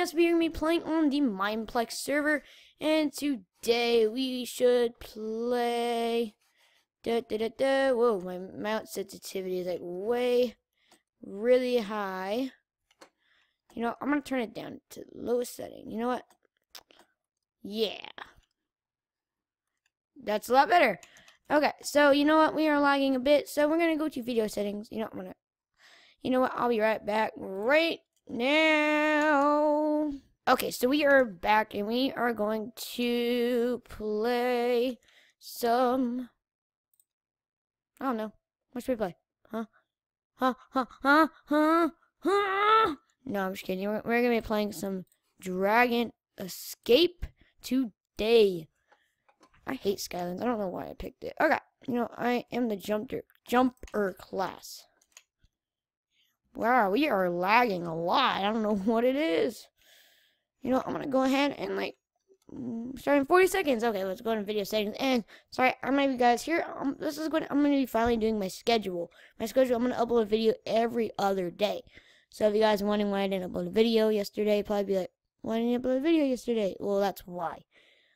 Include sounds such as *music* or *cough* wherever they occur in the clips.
yes, we are going to be playing on the Mineplex server. And today we should play... Da, da, da, da. Whoa, my mouse sensitivity is like way, really high. You know, I'm going to turn it down to lowest setting. You know what? Yeah. That's a lot better. Okay, so you know what? We are lagging a bit, so we're going to go to video settings. You know, I'm going to... You know what? I'll be right back right now. Okay, so we are back, and we are going to play some... I don't know. What should we play? Huh? Huh? Huh? Huh? Huh? Huh? No, I'm just kidding. We're, we're going to be playing some Dragon Escape today. I hate Skylands. I don't know why I picked it. Okay. You know, I am the jumper, jumper class. Wow, we are lagging a lot. I don't know *laughs* what it is. You know, I'm to go ahead and, like, start in 40 seconds. Okay, let's go to video settings. And sorry, I'm gonna be guys here. Um, this is going. I'm to be finally doing my schedule. My schedule. I'm to upload a video every other day. So if you guys are wondering why I didn't upload a video yesterday, probably be like, why didn't you upload a video yesterday? Well, that's why.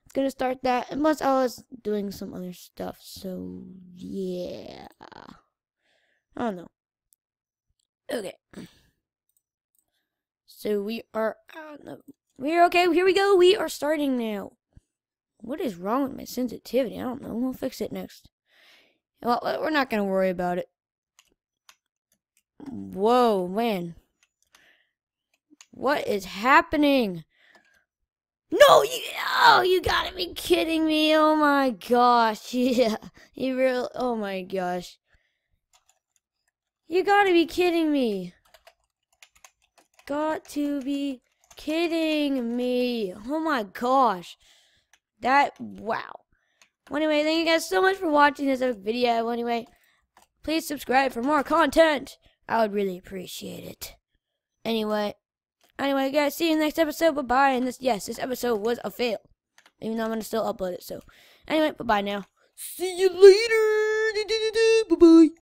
It's gonna start that. Plus, I was doing some other stuff. So yeah, I don't know. Okay. So we are. Uh, we're okay. Here we go. We are starting now. What is wrong with my sensitivity? I don't know. We'll fix it next. Well, we're not going to worry about it. Whoa, man. What is happening? No, you, oh, you gotta be kidding me. Oh my gosh. *laughs* Yeah, you real, oh my gosh. You gotta be kidding me. Got to be kidding me. Oh my gosh. That, wow. Well, anyway, thank you guys so much for watching this video. Anyway, please subscribe for more content. I would really appreciate it. Anyway, anyway, guys, see you next episode. Bye-bye. And this, yes, this episode was a fail. Even though I'm going to still upload it. So, anyway, bye-bye now. See you later. *laughs* Bye-bye.